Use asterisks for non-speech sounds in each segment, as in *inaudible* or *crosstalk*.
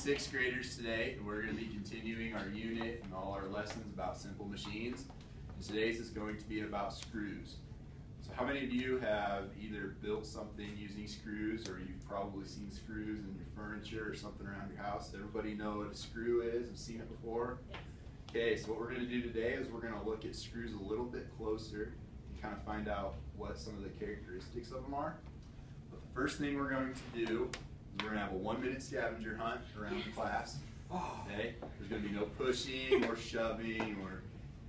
sixth graders today, and we're going to be continuing our unit and all our lessons about simple machines. And today's is going to be about screws. So how many of you have either built something using screws or you've probably seen screws in your furniture or something around your house? Everybody know what a screw is? Have seen it before? Okay, so what we're going to do today is we're going to look at screws a little bit closer and kind of find out what some of the characteristics of them are. But the first thing we're going to do we're going to have a one minute scavenger hunt around the class. Oh. Okay, there's going to be no pushing or shoving or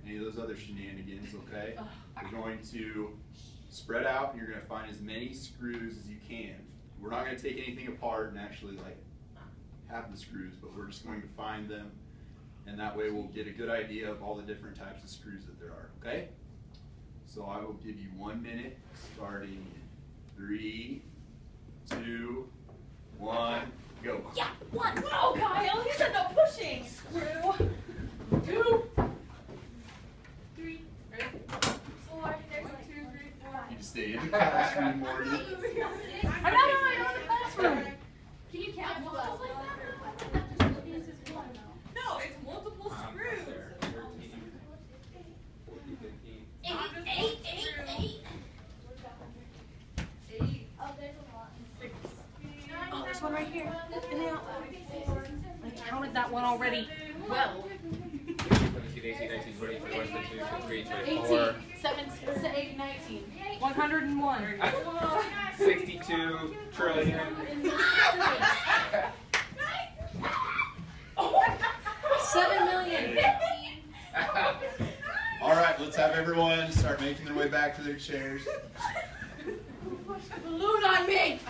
any of those other shenanigans, okay? We're going to spread out and you're going to find as many screws as you can. We're not going to take anything apart and actually like have the screws, but we're just going to find them and that way we'll get a good idea of all the different types of screws that there are, okay? So I will give you one minute starting in three, two, one, go. Yeah, one. Oh, Kyle, you said no pushing. Screw. Two. Three. Four. There's like two, three, four. You just stay in *laughs* the classroom, Morgan. I'm not, I'm not in the classroom. Can you count multiples like that? No, it's multiple screws. Eight, eight, eight, eight. Eight, Oh, there's a lot. six, Oh, there's one right here. In the outline. I that one already. Well. 17, 18, 19, 20, 21, 22, 23, 18, 24, 17, 18, 19. 101. 62 trillion. Seven million. All right, let's have everyone start making their way back to their chairs. Balloon on me.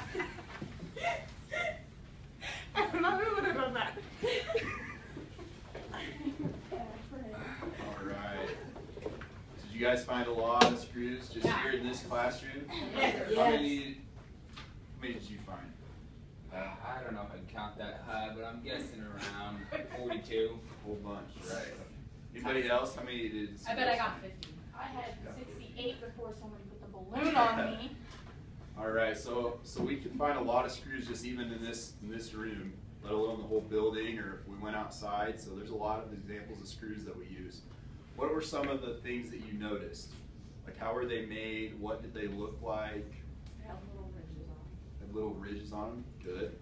I'm not moving on that. All right. Did you guys find a lot of screws just here in this classroom? *laughs* How many, how many did you find? Uh, I don't know if I can count that high, but I'm guessing around 42. A whole bunch, right? Anybody else? How many did? I bet I got 50. I had 68 before somebody put the balloon on me. *laughs* All right, so so we can find a lot of screws just even in this in this room, let alone the whole building, or if we went outside. So there's a lot of examples of screws that we use. What were some of the things that you noticed? Like how were they made? What did they look like? Have little ridges on. Had little ridges on them. Good.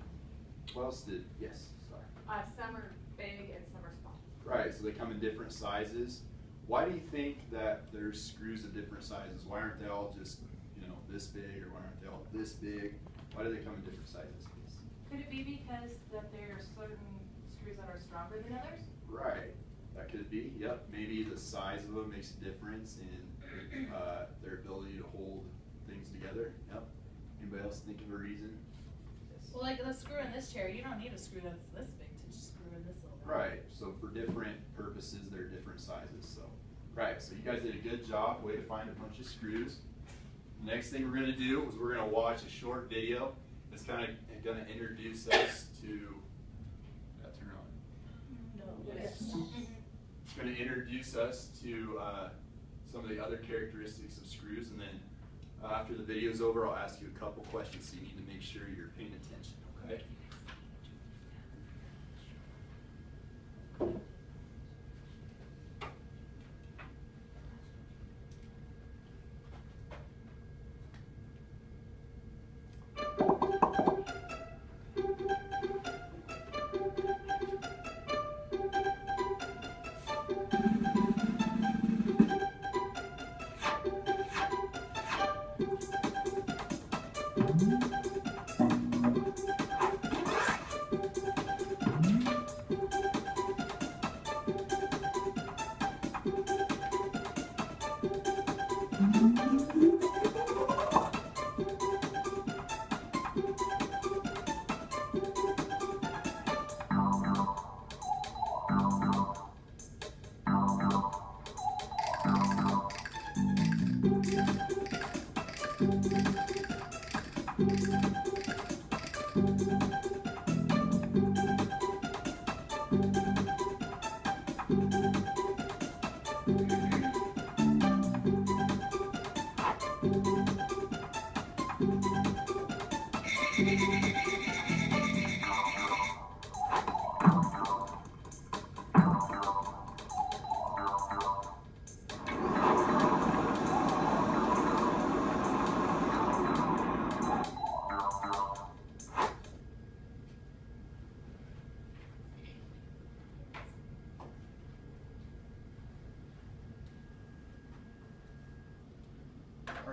What else did? Yes. Sorry. uh, some are big and some are small. Right. So they come in different sizes. Why do you think that there's screws of different sizes? Why aren't they all just this big, or why aren't they all this big? Why do they come in different sizes? Could it be because that there are certain screws that are stronger than others? Right. That could be. Yep. Maybe the size of them makes a difference in uh, their ability to hold things together. Yep. Anybody else think of a reason? Well, like the screw in this chair, you don't need a screw that's this big to screw in this little. bit. Right. So for different purposes, they're different sizes. So, right. So you guys did a good job. Way to find a bunch of screws. The next thing we're going to do is we're going to watch a short video that's kind of going to introduce us to. That turn on? Yes. It's going to introduce us to uh, some of the other characteristics of screws, and then uh, after the video is over, I'll ask you a couple questions, so you need to make sure you're paying attention.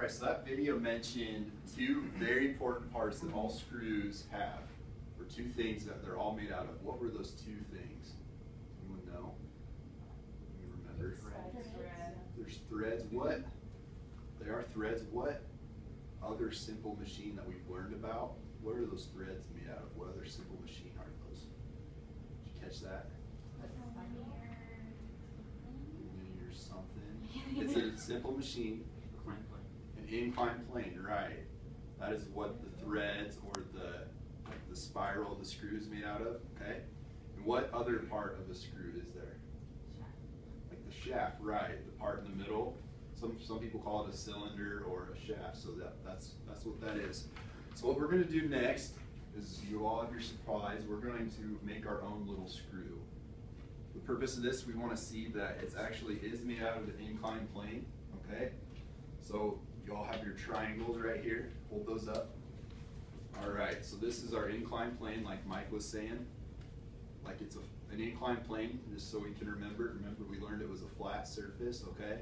Alright, so that video mentioned two very important parts that all screws have, or two things that they're all made out of. What were those two things? Anyone know? Anyone remember? Threads. There's threads. What? They are threads. What other simple machine that we've learned about? What are those threads made out of? What other simple machine are those? Did you catch that? Linear something. *laughs* It's a simple machine. Inclined plane, right. That is what the threads or the like the spiral of the screw is made out of, okay? And what other part of the screw is there? Like the shaft, right, the part in the middle. Some some people call it a cylinder or a shaft, so that, that's that's what that is. So what we're gonna do next is you all have your supplies, we're going to make our own little screw. The purpose of this, we wanna see that it actually is made out of an inclined plane, okay? So you all have your triangles right here, hold those up. All right, so this is our inclined plane, like Mike was saying. Like it's a, an inclined plane, just so we can remember. Remember, we learned it was a flat surface, okay?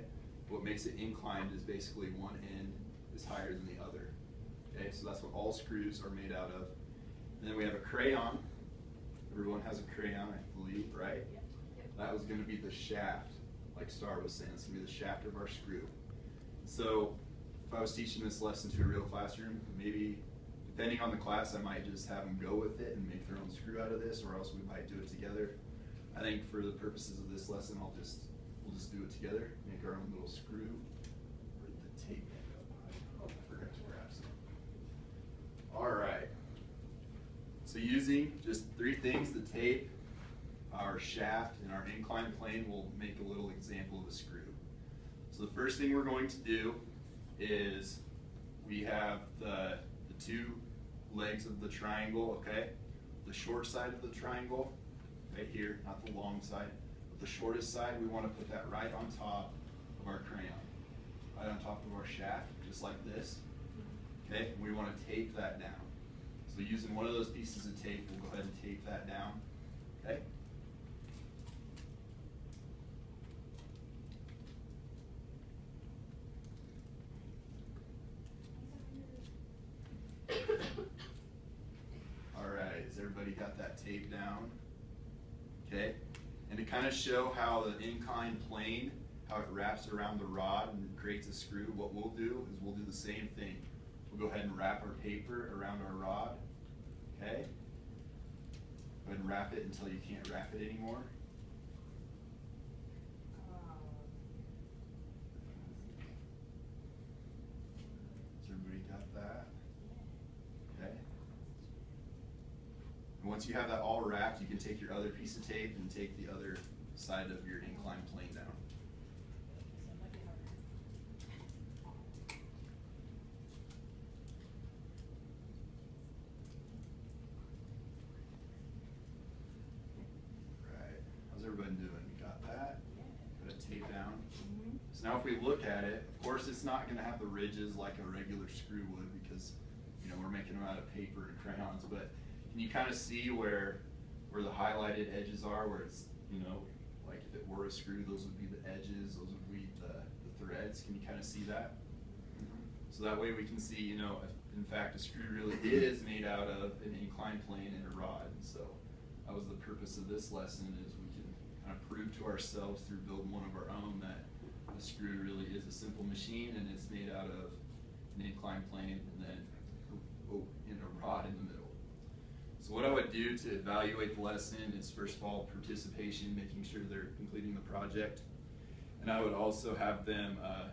What makes it inclined is basically one end is higher than the other. Okay, so that's what all screws are made out of. And then we have a crayon. Everyone has a crayon, I believe, right? That was gonna be the shaft, like Star was saying, it's gonna be the shaft of our screw. So, if I was teaching this lesson to a real classroom, maybe depending on the class, I might just have them go with it and make their own screw out of this, or else we might do it together. I think for the purposes of this lesson, I'll just we'll just do it together, make our own little screw. Where did the tape go? Oh, I forgot to grab some. All right. So using just three things: the tape, our shaft, and our inclined plane, we'll make a little example of a screw. So the first thing we're going to do is we have the, the two legs of the triangle, okay? The short side of the triangle, right here, not the long side, but the shortest side, we want to put that right on top of our crayon, right on top of our shaft, just like this, okay? And we want to tape that down. So using one of those pieces of tape, we'll go ahead and tape that down, okay? All right, has everybody down? Okay, and to kind of show how the inclined plane, how it wraps around the rod and creates a screw, what we'll do is we'll do the same thing. We'll go ahead and wrap our paper around our rod, okay? Go ahead and wrap it until you can't wrap it anymore. Has everybody got that? Okay. And once you have that all wrapped, you can take your other piece of tape and take the other side of your inclined plane down. Right. How's everybody doing? You got that? Got it taped down? Mm-hmm. So now if we look at it, of course, it's not gonna have the ridges like a regular screw would because, you know, we're making them out of paper and *laughs* crayons, but can you kind of see where, where the highlighted edges are, where it's, you know, like if it were a screw, those would be the edges, those would be the, the threads, can you kind of see that? So that way we can see, you know, if in fact a screw really *coughs* is made out of an inclined plane and a rod, and so that was the purpose of this lesson, is we can kind of prove to ourselves through building one of our own that a screw really is a simple machine and it's made out of an inclined plane and then oh, in a rod in the middle. So what I would do to evaluate the lesson is first of all participation, making sure they're completing the project. And I would also have them, uh,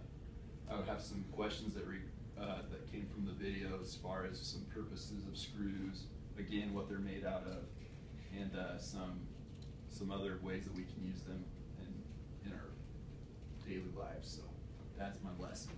I would have some questions that, re, uh, that came from the video as far as some purposes of screws, again, what they're made out of, and uh, some, some other ways that we can use them in, in our daily lives. So that's my lesson.